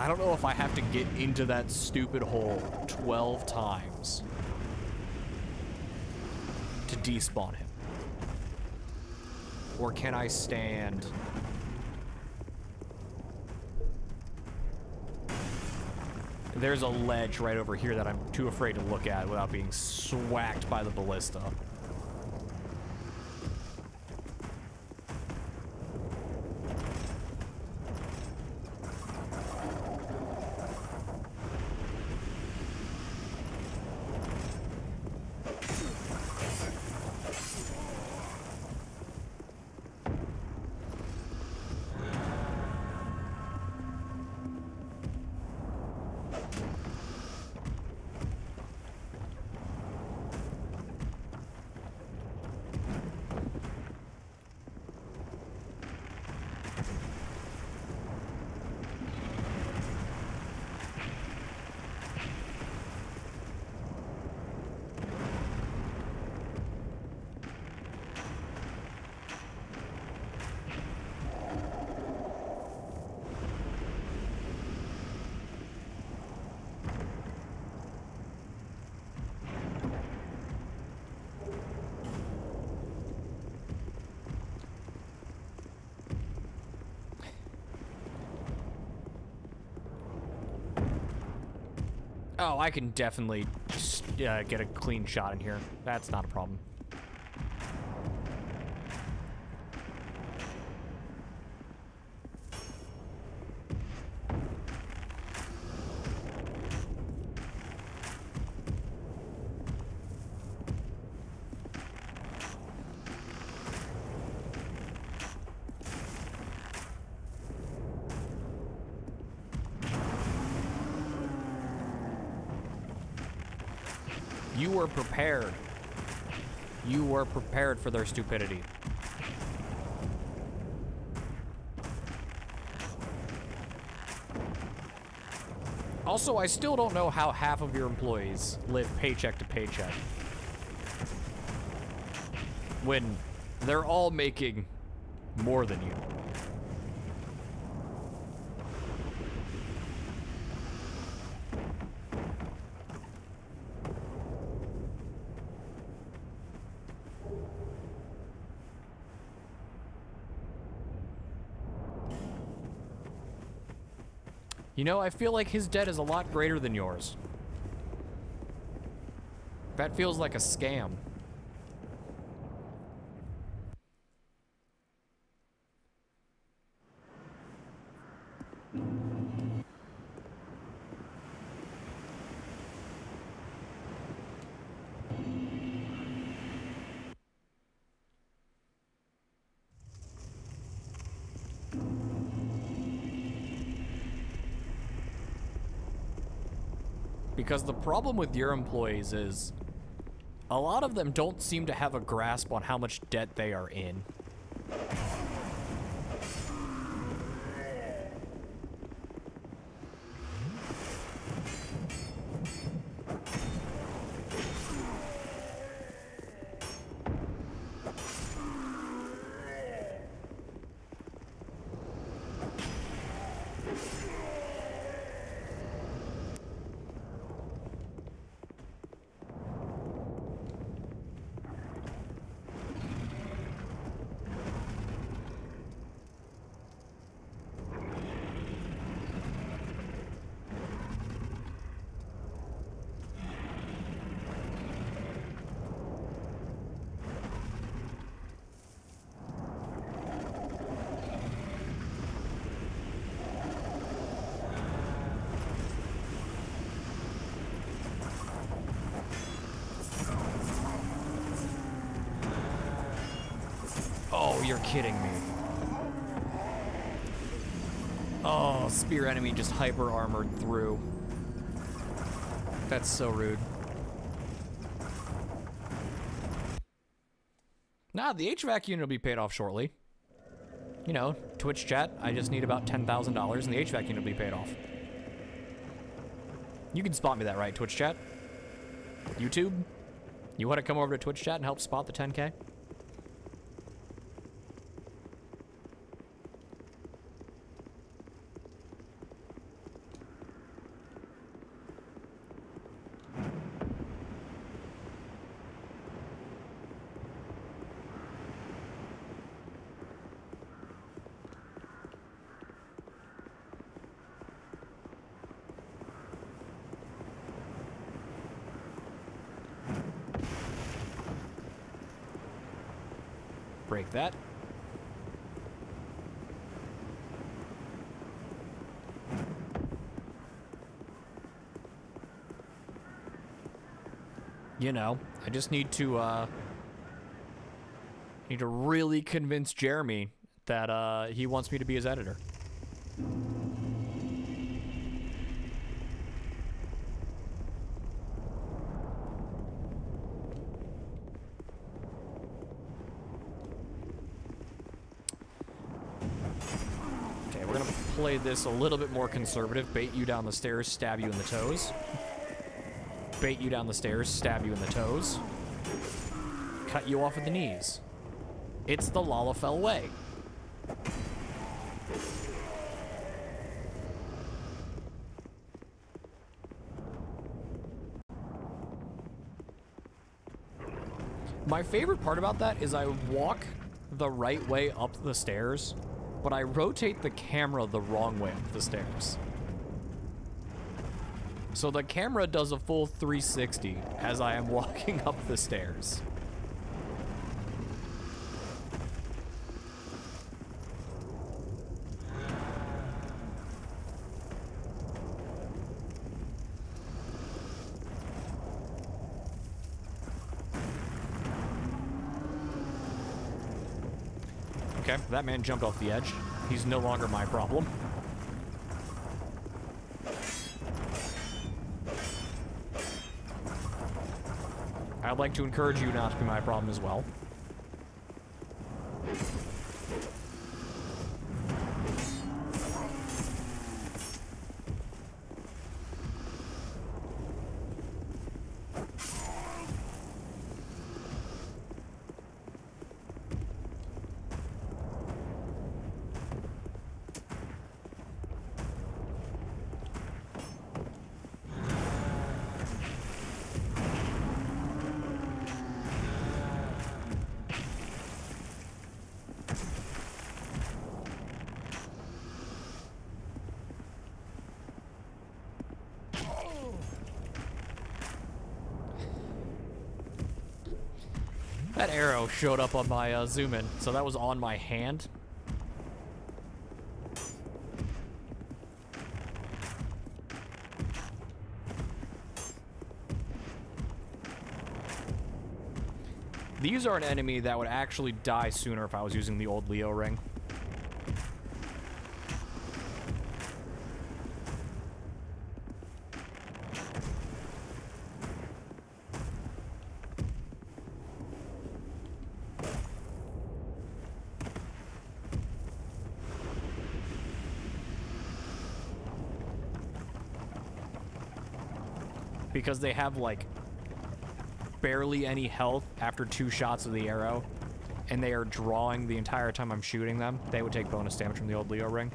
I don't know if I have to get into that stupid hole 12 times to despawn him. Or can I stand... There's a ledge right over here that I'm too afraid to look at without being swacked by the ballista. Oh, I can definitely uh, get a clean shot in here. That's not a problem. You were prepared. You were prepared for their stupidity. Also, I still don't know how half of your employees live paycheck to paycheck. When they're all making more than you. You know, I feel like his debt is a lot greater than yours. That feels like a scam. Because the problem with your employees is a lot of them don't seem to have a grasp on how much debt they are in. Oh, you're kidding me. Oh, spear enemy just hyper armored through. That's so rude. Nah, the HVAC unit will be paid off shortly. You know, Twitch chat, I just need about $10,000 and the HVAC unit will be paid off. You can spot me that, right, Twitch chat? YouTube? You want to come over to Twitch chat and help spot the 10K? break that. You know, I just need to, uh, need to really convince Jeremy that, uh, he wants me to be his editor. Okay, we're gonna play this a little bit more conservative. Bait you down the stairs, stab you in the toes. Bait you down the stairs, stab you in the toes. Cut you off at the knees. It's the Lalafell way. My favorite part about that is I walk the right way up the stairs, but I rotate the camera the wrong way up the stairs. So the camera does a full 360 as I am walking up the stairs. Okay, that man jumped off the edge. He's no longer my problem. I'd like to encourage you not to be my problem as well. That arrow showed up on my uh, zoom in, so that was on my hand. These are an enemy that would actually die sooner if I was using the old Leo ring. Because they have like barely any health after two shots of the arrow, and they are drawing the entire time I'm shooting them, they would take bonus damage from the old Leo ring.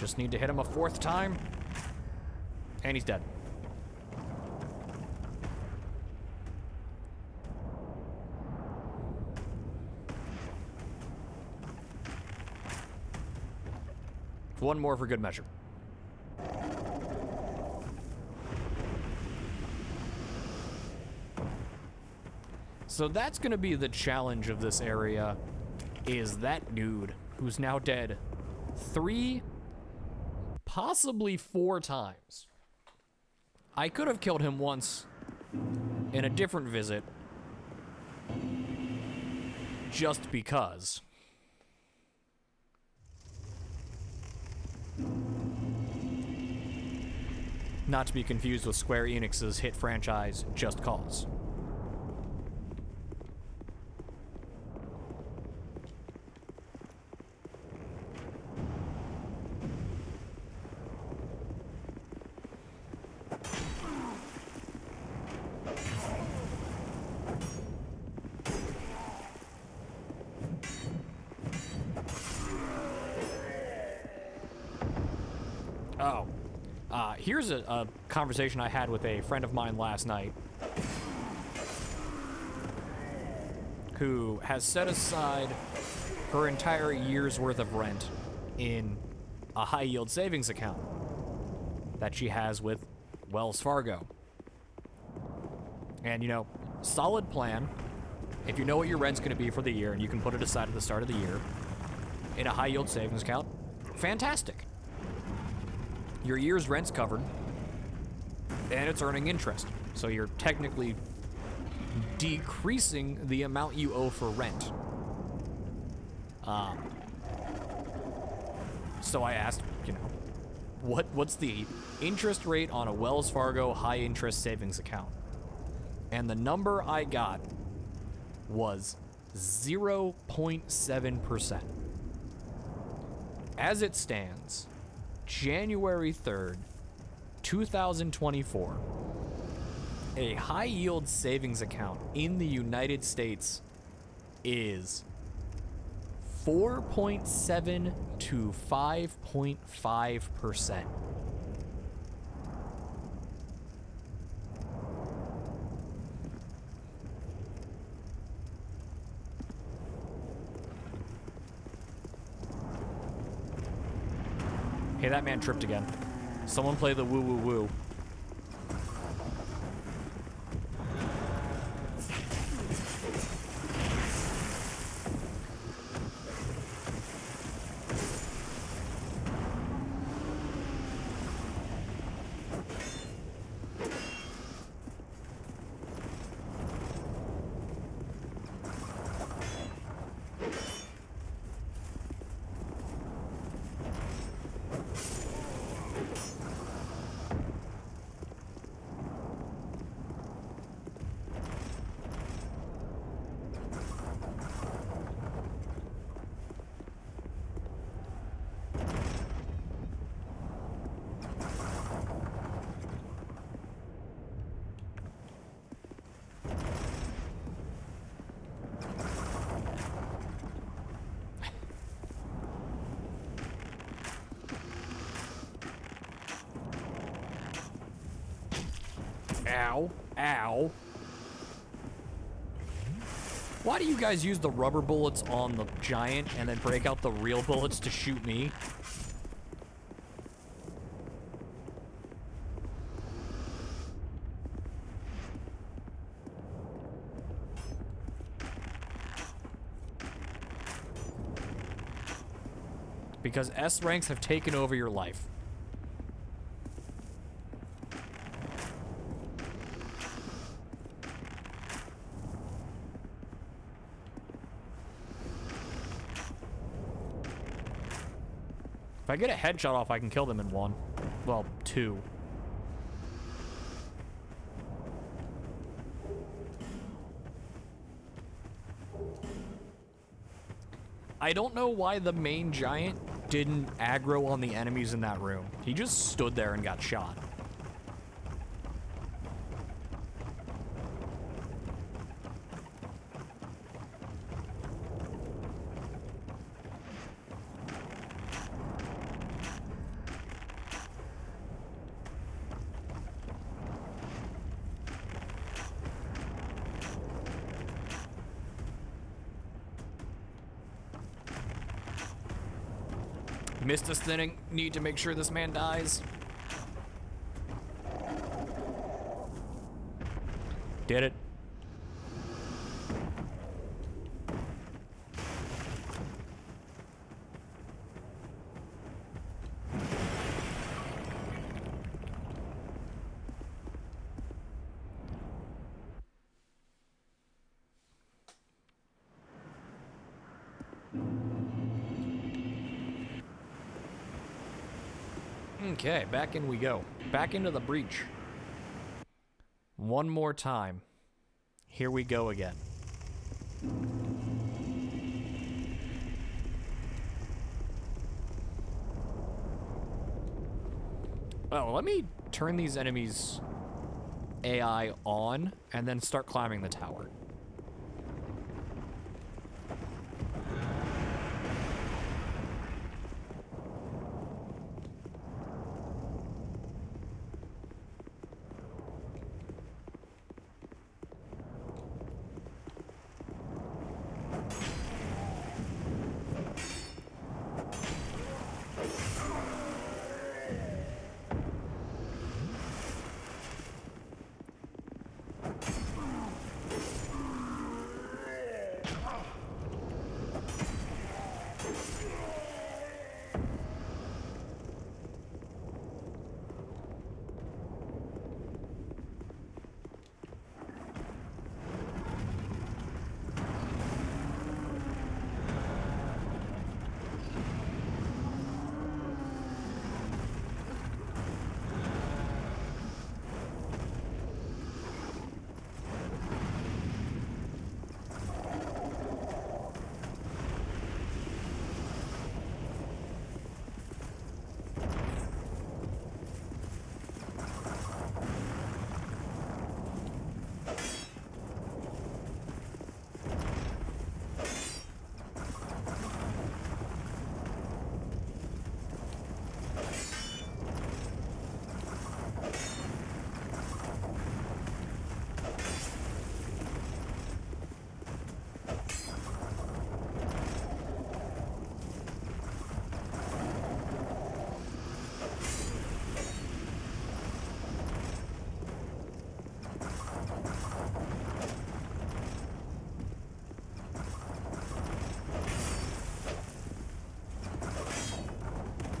Just need to hit him a fourth time. And he's dead. One more for good measure. So that's going to be the challenge of this area, is that dude who's now dead three, possibly four times. I could have killed him once in a different visit, just because. Not to be confused with Square Enix's hit franchise, Just Cause. Oh. Uh, here's a, a conversation I had with a friend of mine last night. who has set aside her entire year's worth of rent in a high yield savings account that she has with Wells Fargo. And, you know, solid plan. If you know what your rent's going to be for the year and you can put it aside at the start of the year in a high yield savings account, fantastic. Your year's rent's covered and it's earning interest. So you're technically decreasing the amount you owe for rent. Um, so I asked, you know, what what's the interest rate on a Wells Fargo high interest savings account? And the number I got was 0.7%. As it stands, January 3rd, 2024, a high yield savings account in the United States is 4.7 to 5.5%. Hey, that man tripped again. Someone play the woo woo woo. Ow. Ow. Why do you guys use the rubber bullets on the giant and then break out the real bullets to shoot me? Because S ranks have taken over your life. I get a headshot off, I can kill them in one. Well, two. I don't know why the main giant didn't aggro on the enemies in that room. He just stood there and got shot. Us thinning. Need to make sure this man dies. Did it. Okay, back in we go. Back into the breach. One more time. Here we go again. Oh, let me turn these enemies AI on and then start climbing the tower.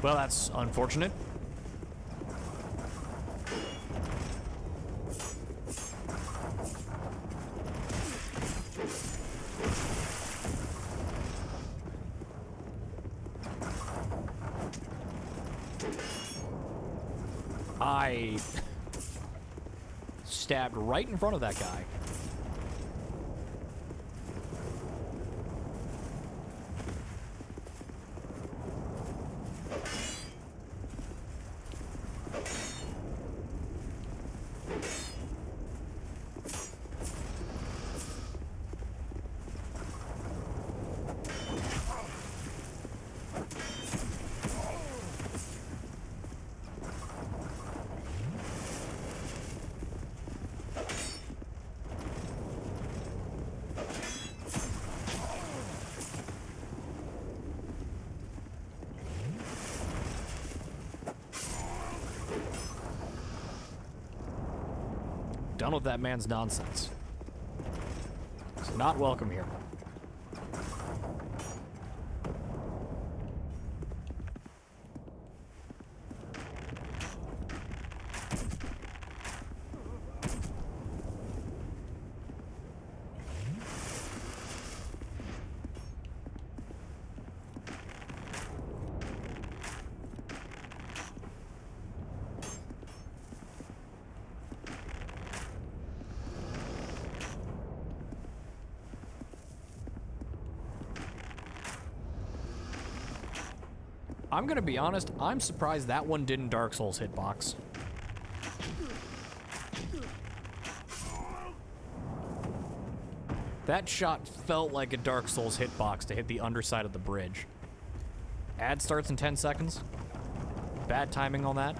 Well, that's unfortunate. I stabbed right in front of that guy. Done with that man's nonsense. He's not welcome here. I'm gonna be honest, I'm surprised that one didn't Dark Souls hitbox. That shot felt like a Dark Souls hitbox to hit the underside of the bridge. Ad starts in 10 seconds. Bad timing on that.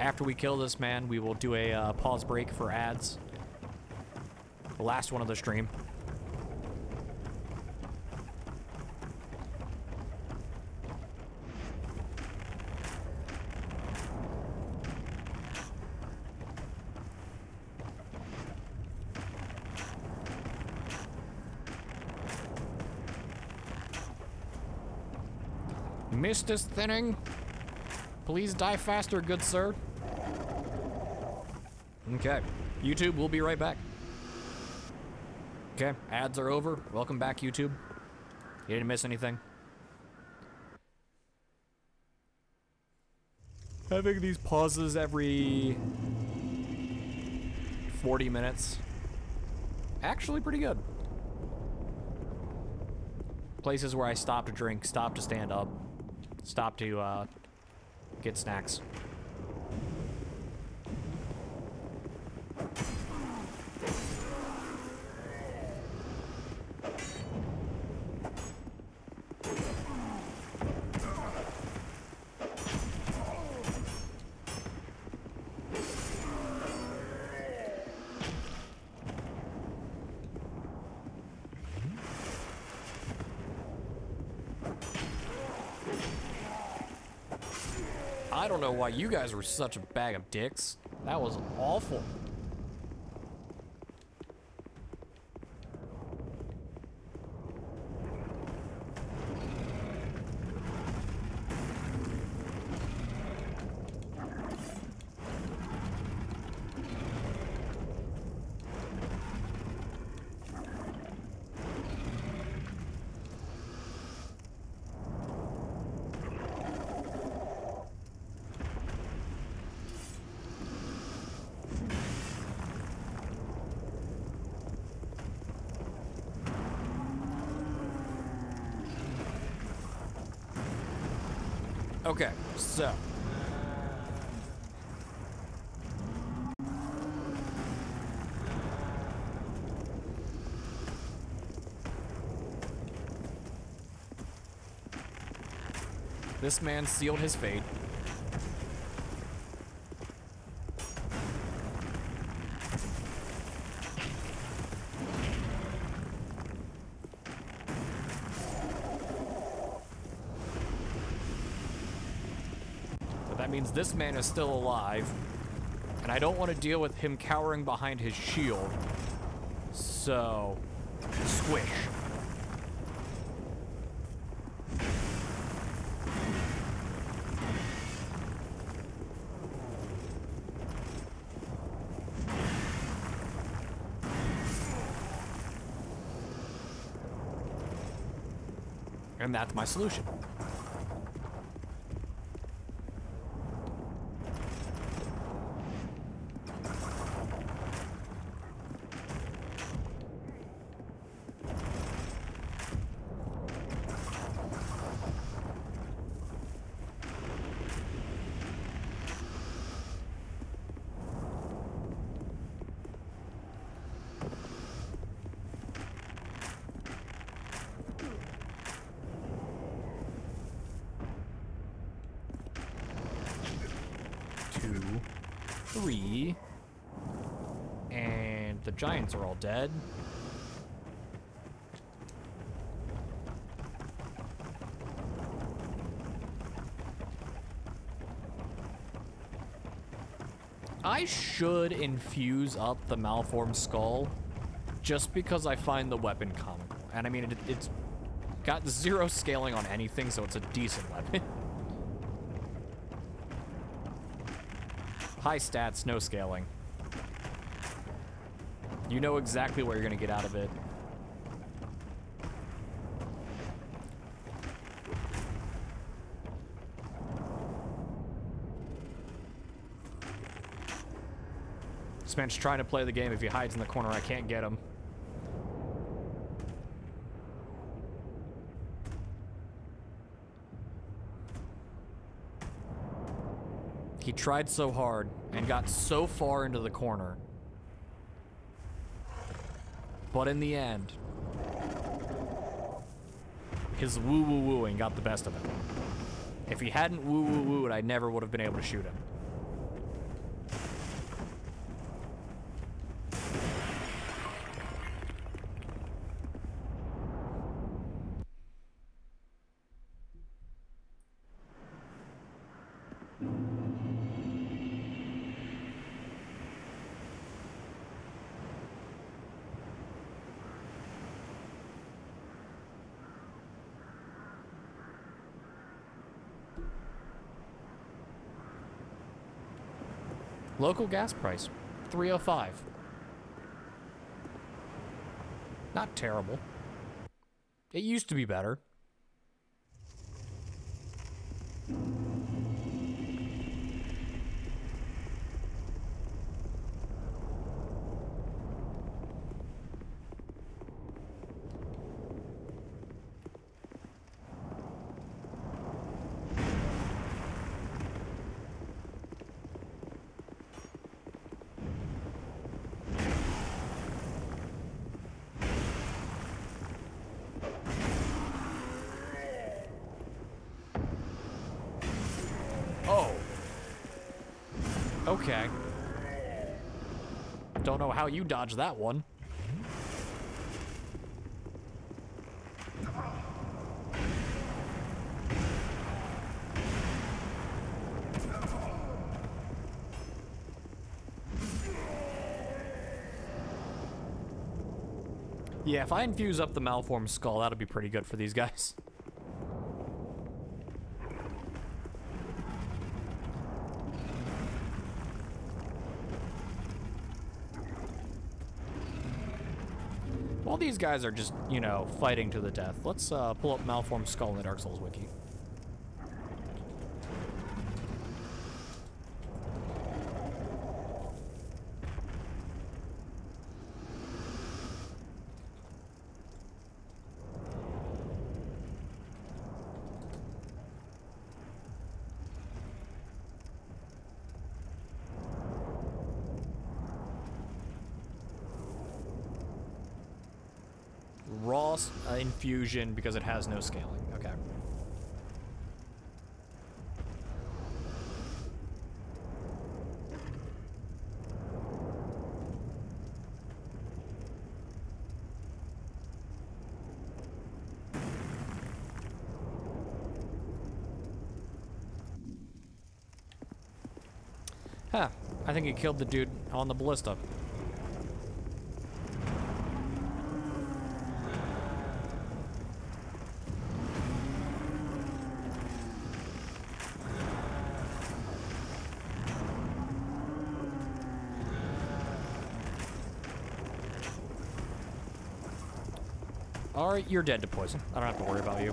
After we kill this man, we will do a uh, pause break for ads. The last one of the stream. Mist is thinning. Please die faster, good sir. Okay. YouTube, we'll be right back. Okay, ads are over. Welcome back, YouTube. You didn't miss anything. Having these pauses every 40 minutes. Actually pretty good. Places where I stop to drink, stop to stand up, stop to uh, get snacks. I don't know why you guys were such a bag of dicks. That was awful. Okay, so. This man sealed his fate. this man is still alive, and I don't want to deal with him cowering behind his shield. So, squish. And that's my solution. Are all dead. I should infuse up the malformed skull just because I find the weapon comical. And I mean, it, it's got zero scaling on anything, so it's a decent weapon. High stats, no scaling. You know exactly what you're going to get out of it. This man's trying to play the game. If he hides in the corner, I can't get him. He tried so hard and got so far into the corner. But in the end, his woo woo wooing got the best of him. If he hadn't woo woo wooed, I never would have been able to shoot him. Local gas price, 305. Not terrible. It used to be better. Oh. Okay. Don't know how you dodged that one. Yeah, if I infuse up the malformed skull, that'll be pretty good for these guys. While these guys are just, you know, fighting to the death, let's uh, pull up Malformed Skull in the Dark Souls wiki. Raw s- infusion because it has no scaling. Okay. Huh. I think he killed the dude on the ballista. You're dead to poison. I don't have to worry about you.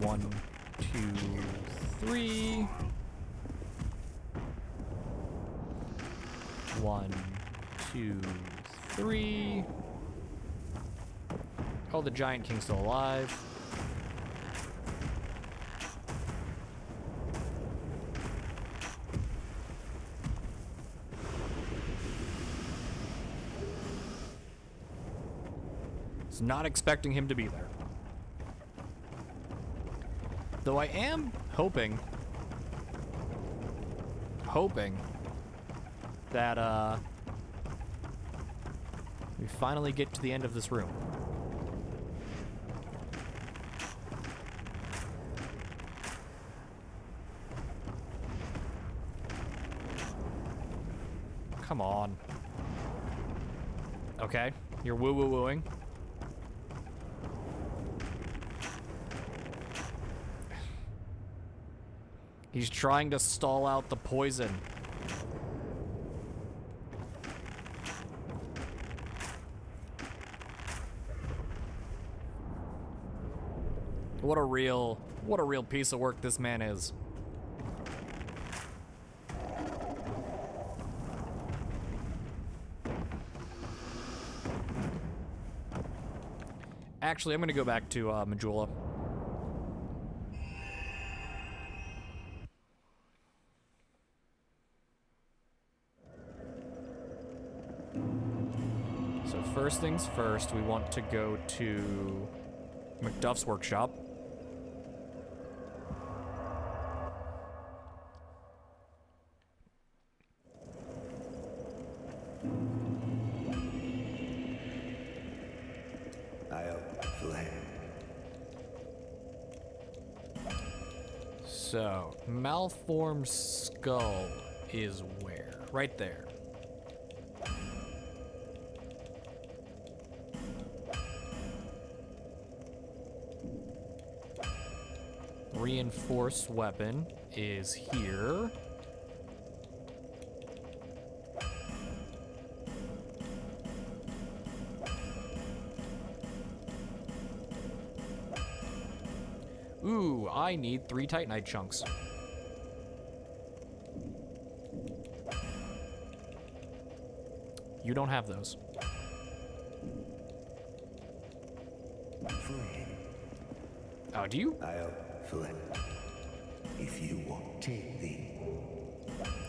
One, two, three. One, two, three. Oh, the Giant King's still alive. Was not expecting him to be there. Though I am hoping, hoping that uh, we finally get to the end of this room. Come on. Okay, you're woo woo wooing. He's trying to stall out the poison. What a real, what a real piece of work this man is. Actually, I'm gonna go back to uh, Majula. So first things first, we want to go to McDuff's workshop. So, malformed skull is where? Right there. Reinforced weapon is here. I need three Titanite chunks. You don't have those. Oh, do you? I'll fled. If you won't take thee,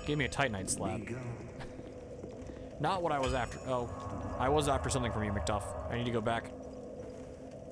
Give me a Titanite slab. Not what I was after. Oh, I was after something from you, McDuff. I need to go back.